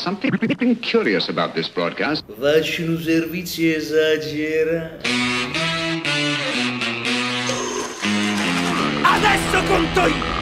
something curious about this broadcast. Faccio un servizio esagerato. Adesso conto io!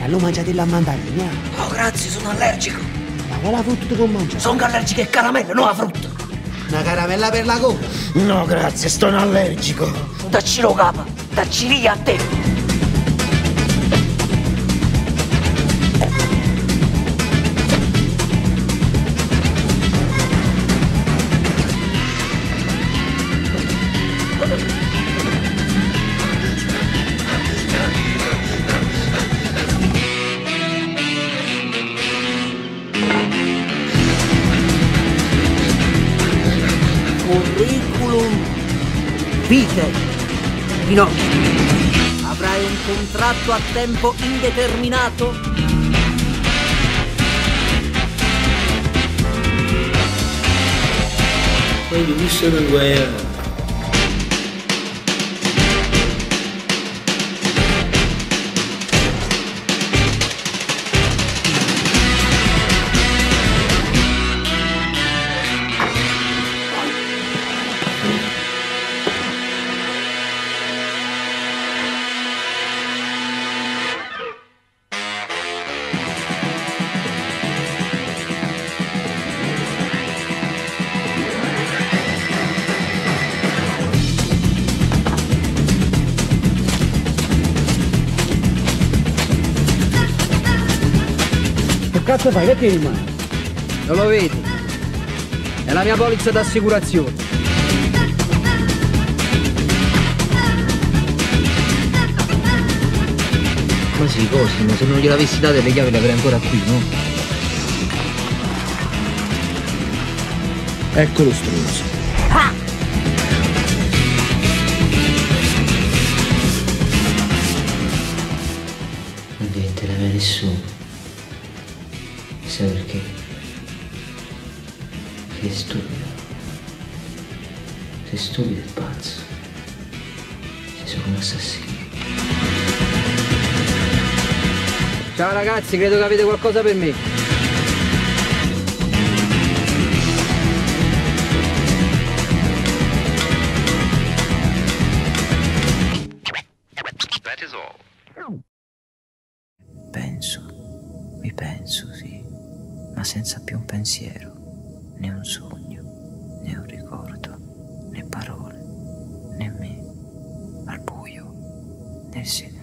E allora mangiate la mandarina. No, grazie, sono allergico. Ma quale frutta che mangia? Sono allergico al caramello, no a frutta. Una caramella per la coda. No, grazie, sono allergico. Dacci lo capa, dacci via a te. Curriculum vitae. Pinocchio. Avrai un contratto a tempo indeterminato? Visto una guerra. Che cazzo fai? Perché rimani? Non lo vedi? È la mia polizza d'assicurazione. Ma sì, Cosimo, se non gliel'avessi date le chiavi le avrei ancora qui, no? Ecco lo stronzo. Non diventerà mai nessuno. Sai perché? Sei stupido. Sei stupido e pazzo. Sei solo un assassino. Ciao ragazzi, credo che avete qualcosa per me. That is all. Penso, mi penso, sì, ma senza più un pensiero, né un sogno, né un ricordo, né parole, né me, al buio, nel silenzio.